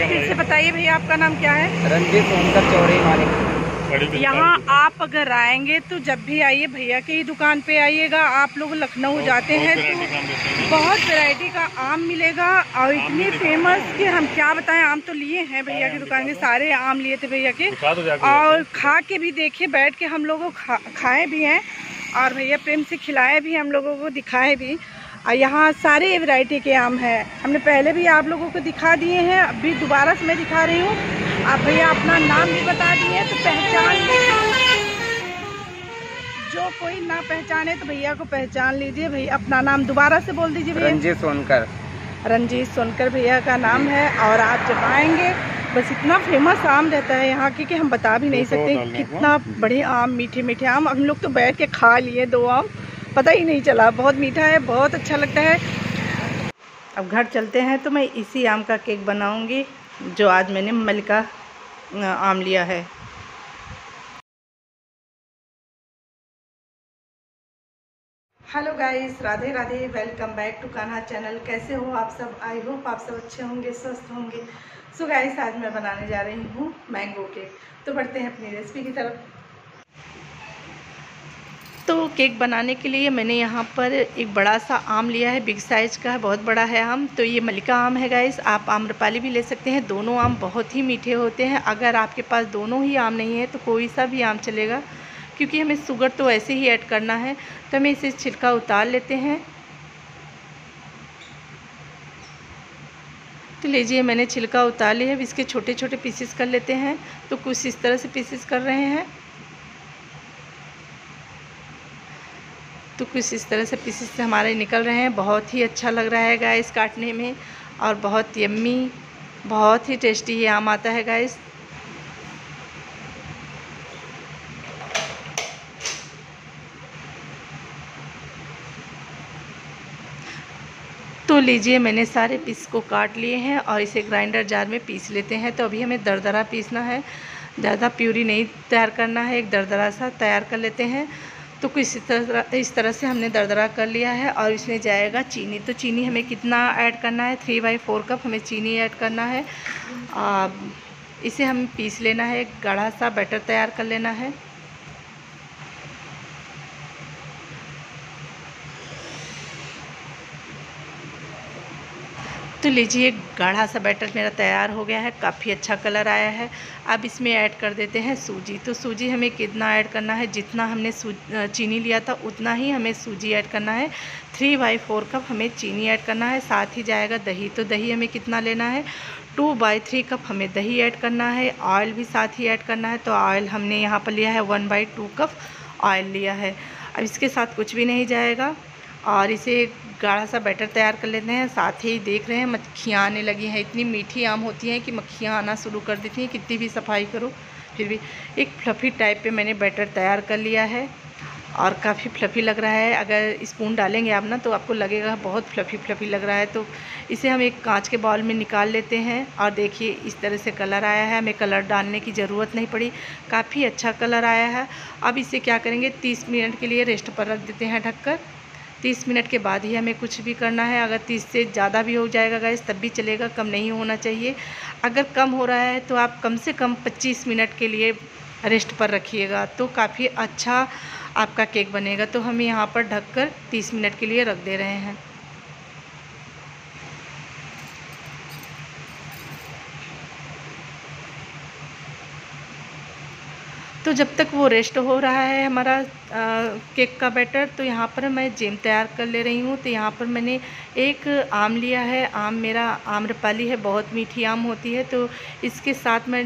फिर से बताइए भैया आपका नाम क्या है? रंजीत सोनकर चौड़ी मालिक। यहाँ आप अगर आएँगे तो जब भी आइए भैया की ही दुकान पे आइएगा। आप लोग लखनऊ जाते हैं तो बहुत वैरायटी का आम मिलेगा। और इतने फ़ेमस कि हम क्या बताएँ आम तो लिए हैं भैया की दुकान के सारे आम लिए थे भैया के। और खा के भी देखे बैठ के हम लोगों खा, खाए भी हैं। और भैया प्रेम से खिलाए भी हम लोगों को दिखाए भी। और यहाँ सारे वैरायटी के आम हैं। हमने पहले भी आप लोगों को दिखा दिए हैं अभी दोबारा से मैं दिखा रही हूँ। आप भैया अपना नाम भी बता दिए तो पहचान जो कोई ना पहचाने तो भैया को पहचान लीजिए। भैया अपना नाम दोबारा से बोल दीजिए भैया। रंजीत सोनकर। रंजीत सोनकर भैया का नाम है और आप जब आएँगे बस इतना फ़ेमस आम रहता है यहाँ की कि हम बता भी नहीं सकते कितना बड़े आम मीठे मीठे आम। हम लोग तो बैठ के खा लिए दो आम। पता ही नहीं चला। बहुत मीठा है, बहुत अच्छा लगता है। अब घर चलते हैं तो मैं इसी आम का केक बनाऊँगी, जो आज मैंने मलिका आम लिया है। Hello guys Radhe Radhe welcome back to Kanha channel कैसे हो आप सब? आई होप आप सब अच्छे होंगे, स्वस्थ होंगे। सो so गाइस आज मैं बनाने जा रही हूँ मैंगो केक तो बढ़ते हैं अपनी रेसिपी की तरफ़। तो केक बनाने के लिए मैंने यहाँ पर एक बड़ा सा आम लिया है, बिग साइज़ का है, बहुत बड़ा है आम। तो ये मलिका आम है गाइस, आप आम्रपाली भी ले सकते हैं। दोनों आम बहुत ही मीठे होते हैं। अगर आपके पास दोनों ही आम नहीं है तो कोई सा भी आम चलेगा, क्योंकि हमें शुगर तो ऐसे ही ऐड करना है। तो हमें इसे छिलका उतार लेते हैं। तो लीजिए, मैंने छिलका उतार लिया है इसके छोटे छोटे पीसेस कर लेते हैं। तो कुछ इस तरह से पीसेस कर रहे हैं। तो कुछ इस तरह से पीसेस हमारे निकल रहे हैं। बहुत ही अच्छा लग रहा है गाइस काटने में और बहुत यम्मी बहुत ही टेस्टी ये आम आता है गाइस तो लीजिए मैंने सारे पीस को काट लिए हैं और इसे ग्राइंडर जार में पीस लेते हैं। तो अभी हमें दरदरा पीसना है। ज़्यादा प्यूरी नहीं तैयार करना है, एक दरदरा सा तैयार कर लेते हैं। तो कुछ इस तरह इस तरह से हमने दरदरा कर लिया है और इसमें जाएगा चीनी। तो चीनी हमें कितना ऐड करना है? थ्री बाई फोर कप हमें चीनी ऐड करना है। आ, इसे हम पीस लेना है गाढ़ा सा बैटर तैयार कर लेना है। तो लीजिए, गाढ़ा सा बैटर मेरा तैयार हो गया है, काफ़ी अच्छा कलर आया है। अब इसमें ऐड कर देते हैं सूजी। तो सूजी हमें कितना ऐड करना है? जितना हमने चीनी लिया था, उतना ही हमें सूजी ऐड करना है। थ्री बाई फोर कप हमें चीनी ऐड करना है, साथ ही जाएगा दही। तो दही हमें कितना लेना है? टू बाई थ्री कप हमें दही ऐड करना है, ऑयल भी साथ ही ऐड करना है। तो ऑयल हमने यहाँ पर लिया है one by two cup oil लिया है। अब इसके साथ कुछ भी नहीं जाएगा। और इसे गाढ़ा सा बैटर तैयार कर लेते हैं। साथ ही देख रहे हैं, मक्खियाँ आने लगी हैं। इतनी मीठी आम होती हैं कि मक्खियाँ आना शुरू कर देती हैं। कितनी भी सफ़ाई करो, फिर भी एक फ्लफ़ी टाइप पे मैंने बैटर तैयार कर लिया है और काफ़ी फ्लफ़ी लग रहा है। अगर स्पून डालेंगे आप ना तो आपको लगेगा बहुत फ्लफ़ी फ्लफ़ी लग रहा है। तो इसे हम एक कांच के बॉल में निकाल लेते हैं और देखिए, इस तरह से कलर आया है। हमें कलर डालने की ज़रूरत नहीं पड़ी। काफ़ी अच्छा कलर आया है। अब इसे क्या करेंगे? तीस मिनट के लिए रेस्ट पर रख देते हैं ढककर। तीस मिनट के बाद ही हमें कुछ भी करना है। अगर तीस से ज़्यादा भी हो जाएगा गैस तब भी चलेगा, कम नहीं होना चाहिए। अगर कम हो रहा है तो आप कम से कम पच्चीस मिनट के लिए रेस्ट पर रखिएगा तो काफ़ी अच्छा आपका केक बनेगा। तो हम यहाँ पर ढककर तीस मिनट के लिए रख दे रहे हैं। तो जब तक वो रेस्ट हो रहा है हमारा आ, केक का बैटर तो यहाँ पर मैं जेम तैयार कर ले रही हूँ। तो यहाँ पर मैंने एक आम लिया है। आम मेरा आम्रपाली है बहुत मीठी आम होती है। तो इसके साथ में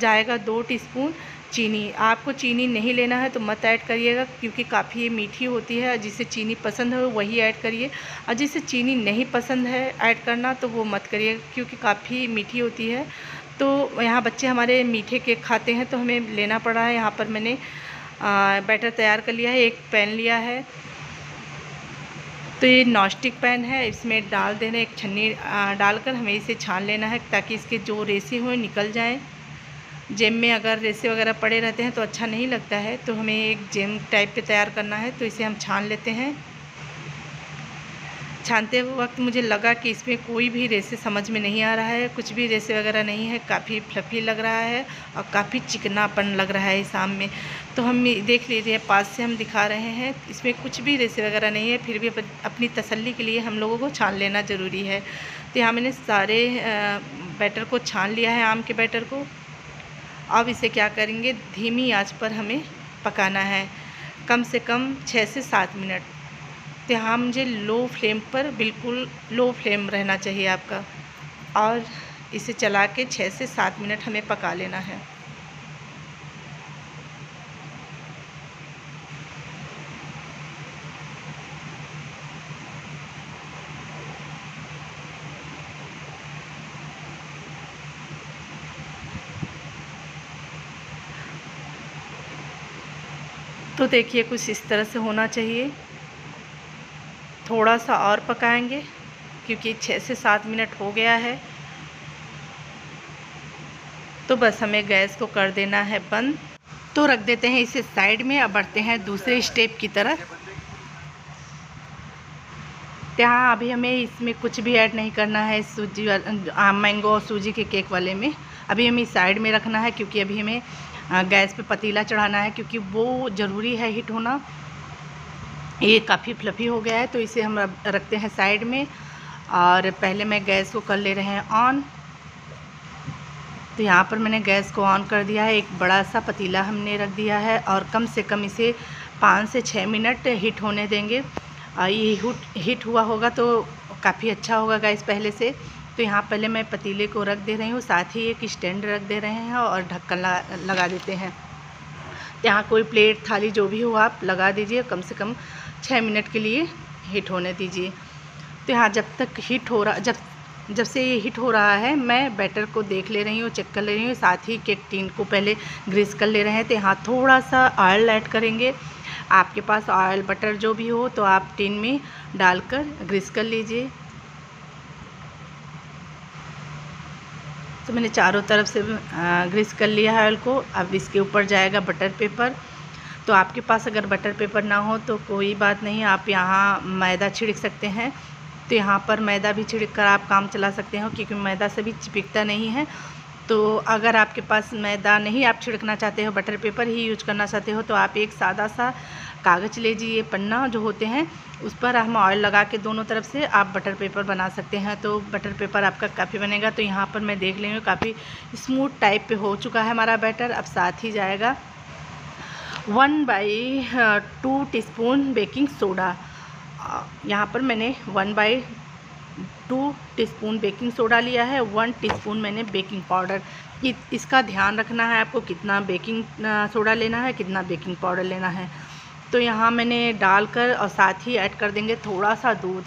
जाएगा दो टीस्पून चीनी। आपको चीनी नहीं लेना है तो मत ऐड करिएगा क्योंकि काफ़ी ये मीठी होती है। जिसे चीनी पसंद है वही ऐड करिए। और जिसे चीनी नहीं पसंद है ऐड करना तो वो मत करिएगा क्योंकि काफ़ी मीठी होती है। तो यहाँ बच्चे हमारे मीठे केक खाते हैं तो हमें लेना पड़ा है। यहाँ पर मैंने बैटर तैयार कर लिया है, एक पैन लिया है। तो ये नॉस्टिक पैन है, इसमें डाल देना, एक छन्नी डालकर हमें इसे छान लेना है, ताकि इसके जो रेसे हुए निकल जाएँ। जेम में अगर रेसे वगैरह पड़े रहते हैं तो अच्छा नहीं लगता है। तो हमें एक जेम टाइप पे तैयार करना है तो इसे हम छान लेते हैं। छानते वक्त मुझे लगा कि इसमें कोई भी रेसे समझ में नहीं आ रहा है, कुछ भी रेसे वगैरह नहीं है, काफ़ी फ्लफी लग रहा है और काफ़ी चिकनापन लग रहा है इस आम में। तो हम देख लीजिए, पास से हम दिखा रहे हैं, इसमें कुछ भी रेसे वगैरह नहीं है, फिर भी अपनी तसल्ली के लिए हम लोगों को छान लेना ज़रूरी है। तो यहाँ मैंने सारे बैटर को छान लिया है, आम के बैटर को। अब इसे क्या करेंगे, धीमी आँच पर हमें पकाना है, कम से कम छः से सात मिनट। तो यहाँ मुझे लो फ्लेम पर बिल्कुल लो फ्लेम रहना चाहिए आपका। और इसे चला के छः से सात मिनट हमें पका लेना है। तो देखिए, कुछ इस तरह से होना चाहिए। थोड़ा सा और पकाएँगे, क्योंकि छः से सात मिनट हो गया है। तो बस हमें गैस को कर देना है बंद। तो रख देते हैं इसे साइड में, अब बढ़ते हैं दूसरे स्टेप की तरफ़। यहाँ अभी हमें इसमें कुछ भी ऐड नहीं करना है, सूजी आम मैंगो और सूजी के केक वाले में। अभी हमें साइड में रखना है, क्योंकि अभी हमें गैस पे पतीला चढ़ाना है, क्योंकि वो ज़रूरी है हीट होना। ये काफ़ी फ्लफ़ी हो गया है तो इसे हम रखते हैं साइड में। और पहले मैं गैस को कर ले रहे हैं ऑन तो यहाँ पर मैंने गैस को ऑन कर दिया है, एक बड़ा सा पतीला हमने रख दिया है, और कम से कम इसे पाँच से छः मिनट हीट होने देंगे। ये हीट हुआ होगा तो काफ़ी अच्छा होगा गैस पहले से। तो यहाँ पहले मैं पतीले को रख दे रही हूँ, साथ ही एक स्टैंड रख दे रहे हैं और ढक्कन लगा देते हैं। यहाँ कोई प्लेट, थाली जो भी हो आप लगा दीजिए, कम से कम छः मिनट के लिए हीट होने दीजिए। तो यहाँ जब तक हीट हो रहा, जब जब से ये हीट हो रहा है, मैं बैटर को देख ले रही हूँ, चेक कर ले रही हूँ, साथ ही केक टीन को पहले ग्रीस कर ले रहे हैं। तो यहाँ थोड़ा सा ऑयल ऐड करेंगे। आपके पास ऑयल, बटर जो भी हो तो आप टीन में डालकर ग्रीस कर लीजिए। तो मैंने चारों तरफ़ से ग्रीस कर लिया है ऑयल को। अब इसके ऊपर जाएगा बटर पेपर तो आपके पास अगर बटर पेपर ना हो तो कोई बात नहीं, आप यहाँ मैदा छिड़क सकते हैं। तो यहाँ पर मैदा भी छिड़क कर आप काम चला सकते हो, क्योंकि मैदा से भी चिपकता नहीं है। तो अगर आपके पास मैदा नहीं आप छिड़कना चाहते हो बटर पेपर ही यूज़ करना चाहते हो तो आप एक सादा सा कागज़ ले लीजिए पन्ना जो होते हैं, उस पर हम ऑयल लगा के दोनों तरफ़ से आप बटर पेपर बना सकते हैं। तो बटर पेपर आपका काफ़ी बनेगा तो यहाँ पर मैं देख लेंगे काफ़ी स्मूथ टाइप पे हो चुका है हमारा बैटर अब साथ ही जाएगा। One by two teaspoon baking soda यहाँ पर मैंने one by two teaspoon baking soda लिया है वन टीस्पून मैंने बेकिंग पाउडर इसका ध्यान रखना है आपको कितना बेकिंग सोडा लेना है, कितना बेकिंग पाउडर लेना है। तो यहाँ मैंने डालकर और साथ ही ऐड कर देंगे थोड़ा सा दूध।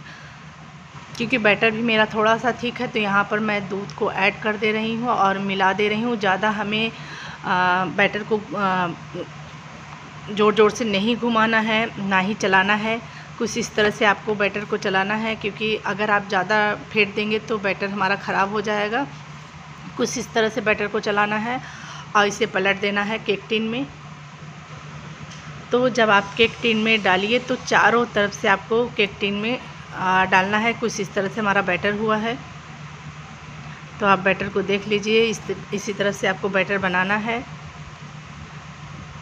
क्योंकि बैटर भी मेरा थोड़ा सा ठीक है तो यहाँ पर मैं दूध को ऐड कर दे रही हूँ और मिला दे रही हूँ। ज़्यादा हमें आ, बैटर को ज़ोर ज़ोर से नहीं घुमाना है ना ही चलाना है। कुछ इस तरह से आपको बैटर को चलाना है क्योंकि अगर आप ज़्यादा फेंट देंगे तो बैटर हमारा ख़राब हो जाएगा। कुछ इस तरह से बैटर को चलाना है और इसे पलट देना है केक टिन में। तो जब आप केक टिन में डालिए तो चारों तरफ़ से आपको केक टिन में डालना है। कुछ इस तरह से हमारा बैटर हुआ है। तो आप बैटर को देख लीजिए। इस इसी तरह से आपको बैटर बनाना है।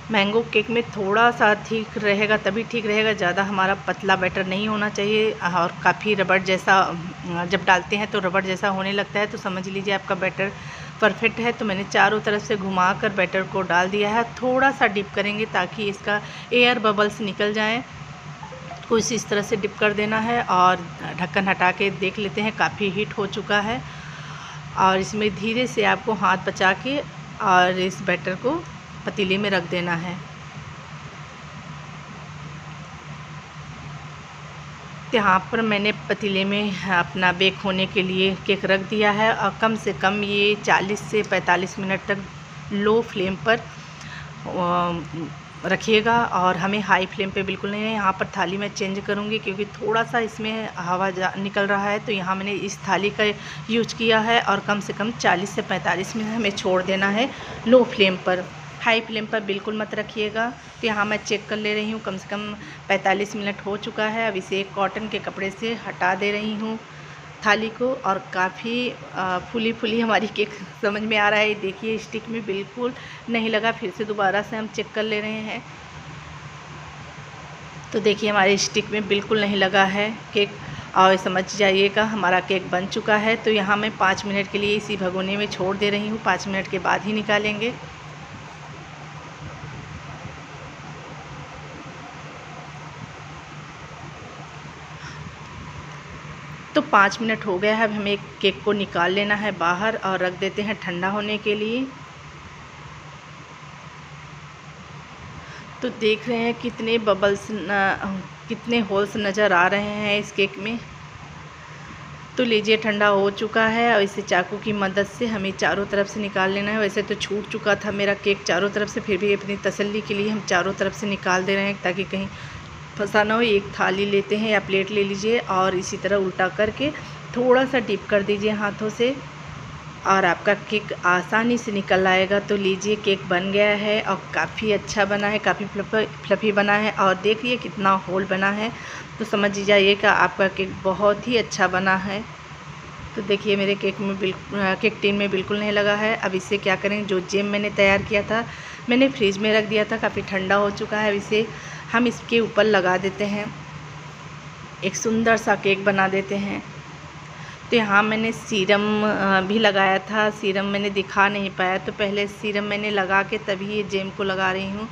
मैंगो केक में थोड़ा सा ठीक रहेगा, तभी ठीक रहेगा। ज़्यादा हमारा पतला बैटर नहीं होना चाहिए, और काफ़ी रबड़ जैसा, जब डालते हैं तो रबड़ जैसा होने लगता है। तो समझ लीजिए आपका बैटर परफेक्ट है तो मैंने चारों तरफ़ से घुमा कर बैटर को डाल दिया है। थोड़ा सा डिप करेंगे ताकि इसका एयर बबल्स निकल जाएँ। कुछ इस तरह से डिप कर देना है और ढक्कन हटा के देख लेते हैं, काफ़ी हीट हो चुका है। और इसमें धीरे से आपको हाथ बचा के और इस बैटर को पतीले में रख देना है। यहाँ पर मैंने पतीले में अपना बेक होने के लिए केक रख दिया है और कम से कम ये 40 से 45 मिनट तक लो फ्लेम पर रखिएगा और हमें हाई फ्लेम पे बिल्कुल नहीं है। यहाँ पर थाली मैं चेंज करूँगी क्योंकि थोड़ा सा इसमें हवा निकल रहा है तो यहाँ मैंने इस थाली का यूज़ किया है और कम से कम 40 से 45 मिनट हमें छोड़ देना है लो फ्लेम पर। हाई फ्लेम पर बिल्कुल मत रखिएगा। तो यहाँ मैं चेक कर ले रही हूँ, कम से कम 45 मिनट हो चुका है। अब इसे एक कॉटन के कपड़े से हटा दे रही हूँ थाली को और काफ़ी फुली फुली हमारी केक समझ में आ रहा है। देखिए, स्टिक में बिल्कुल नहीं लगा, फिर से दोबारा से हम चेक कर ले रहे हैं। तो देखिए, हमारे स्टिक में बिल्कुल नहीं लगा है केक। और समझ जाइएगा, हमारा केक बन चुका है। तो यहाँ मैं पाँच मिनट के लिए इसी भगोने में छोड़ दे रही हूँ। पाँच मिनट के बाद ही निकालेंगे। तो पाँच मिनट हो गया है, अब हमें केक को निकाल लेना है बाहर और रख देते हैं ठंडा होने के लिए। तो देख रहे हैं कितने बबल्स कितने होल्स नज़र आ रहे हैं इस केक में। तो लीजिए ठंडा हो चुका है और इसे चाकू की मदद से हमें चारों तरफ़ से निकाल लेना है। वैसे तो छूट चुका था मेरा केक चारों तरफ़ से, फिर भी अपनी तसल्ली के लिए हम चारों तरफ़ से निकाल दे रहे हैं ताकि कहीं फंसा ना हो, एक थाली लेते हैं या प्लेट ले लीजिए और इसी तरह उल्टा करके थोड़ा सा डिप कर दीजिए हाथों से और आपका केक आसानी से निकल आएगा। तो लीजिए केक बन गया है और काफ़ी अच्छा बना है, काफ़ी फ्लफ़ी बना है और देखिए कितना होल बना है। तो समझ जाइएगा आपका केक बहुत ही अच्छा बना है। तो देखिए, मेरे केक में बिल्कुल केक टीन में बिल्कुल नहीं लगा है। अब इसे क्या करें? जो जेम मैंने तैयार किया था, मैंने फ्रिज में रख दिया था, काफ़ी ठंडा हो चुका है। अब इसे हम इसके ऊपर लगा देते हैं। एक सुंदर सा केक बना देते हैं। तो यहाँ मैंने सीरम भी लगाया था। सीरम मैंने दिखा नहीं पाया। तो पहले सीरम मैंने लगा के तभी ये जेम को लगा रही हूँ।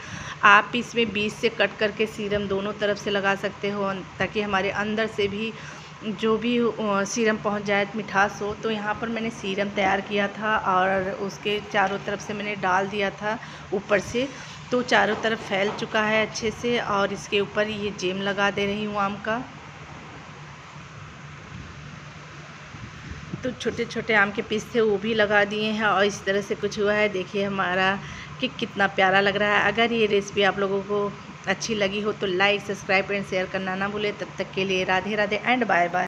आप इसमें बीज से कट करके सीरम दोनों तरफ़ से लगा सकते हो, ताकि हमारे अंदर से भी जो भी सीरम पहुँच जाए, मिठास हो तो यहाँ पर मैंने सीरम तैयार किया था और उसके चारों तरफ़ से मैंने डाल दिया था ऊपर से। तो चारों तरफ़ फैल चुका है अच्छे से और इसके ऊपर ये जेम लगा दे रही हूँ आम का। तो छोटे छोटे आम के पीस थे, वो भी लगा दिए हैं और इस तरह से कुछ हुआ है। देखिए हमारा कि कितना प्यारा लग रहा है। अगर ये रेसिपी आप लोगों को अच्छी लगी हो तो लाइक, सब्सक्राइब एंड शेयर करना ना भूले। तब तक के लिए Radhe Radhe and bye bye.